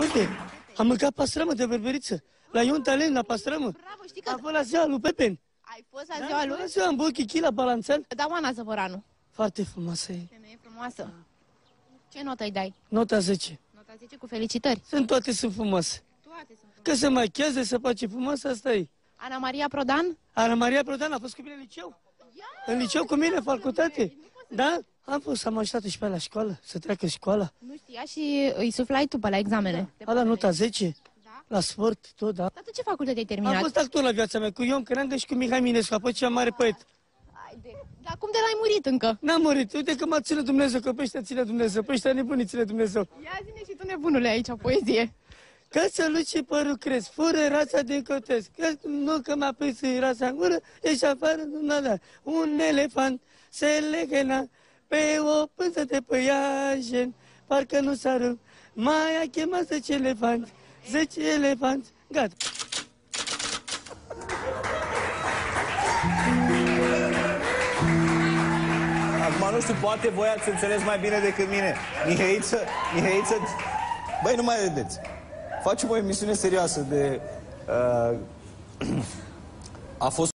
Uite, am mâncat pastrămă de berberiță. La Ion Talent, la pastrămă. Bravo, știi că A fost la ziua lui Pepen. ai fost la Da, ziua lui? La ziua am băut chichi la balanțel. Da, Oana Zăvoranu. Foarte frumoasă e. Femeie frumoasă. Ce notă îi dai? Nota 10. Nota 10 cu felicitări. Sunt toate sunt frumoase. Toate sunt Că se machează, se face frumoasă, asta e. Ana Maria Prodan? Ana Maria Prodan a fost cu mine în liceu. În liceu cu mine, facultate. Da? Am fost, am ajutat și pe ea la școală, să treacă școala. Nu știa și îi suflai tu pe la examene. A dat nota 10, Da? la sport, tot, da. Dar tu ce facultate ai Am terminat? fost actor la viața mea, cu Ion Creangă și cu Mihai Minescu, apoi cea mare poet. Haide. Dar cum de l-ai murit încă? N-am murit, uite că m-a ținut Dumnezeu, că pe ăștia ține Dumnezeu, pe ăștia nebunii ține Dumnezeu. Ia zine și tu nebunule aici, o poezie. Că să luci părul cresc, fură rața de cotesc, că nu că m-a prins rața în gură, ești afară, nu nada. Un elefant se legăna pe o pânză de păiajen, parcă nu s-ar mai a chemat 10 elefanți, 10 elefanți, gata. Acum nu știu, poate voi ați înțeles mai bine decât mine. Mihăiță, Mihăiță, băi, nu mai vedeți. Facem o emisiune serioasă de... Uh, a fost